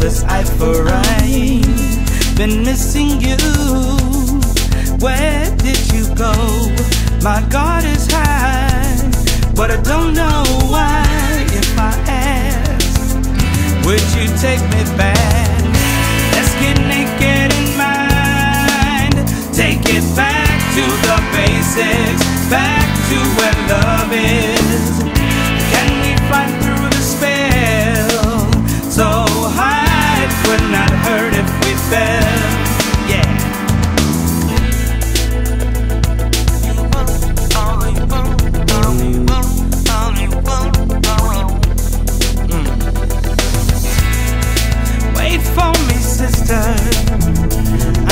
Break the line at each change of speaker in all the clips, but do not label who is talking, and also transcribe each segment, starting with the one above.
hopeless I foreign Been missing you. Where did you go? My God is high But I don't know why. If I ask Would you take me back? Let's get naked in mind. Take it back to the basics Back to where love is. would not hurt if we fell. Yeah. Mm. Wait for me, sister.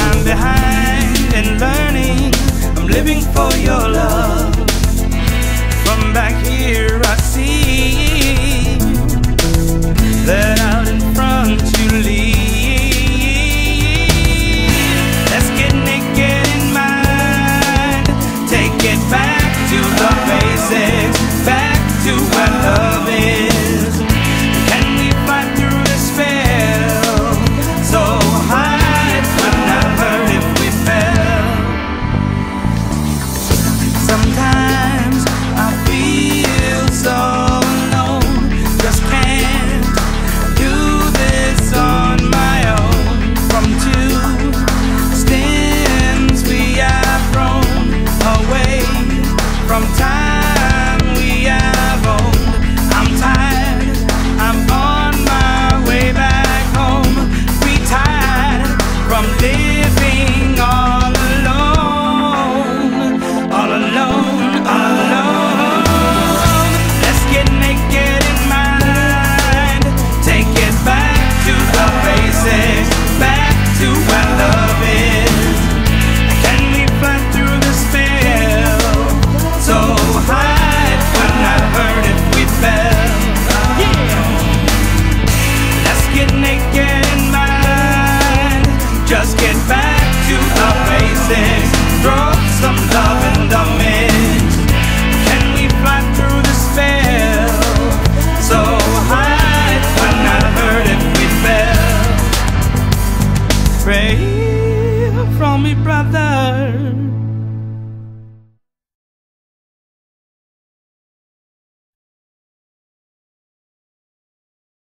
I'm behind and learning. I'm living for. I. Pray for me, brother.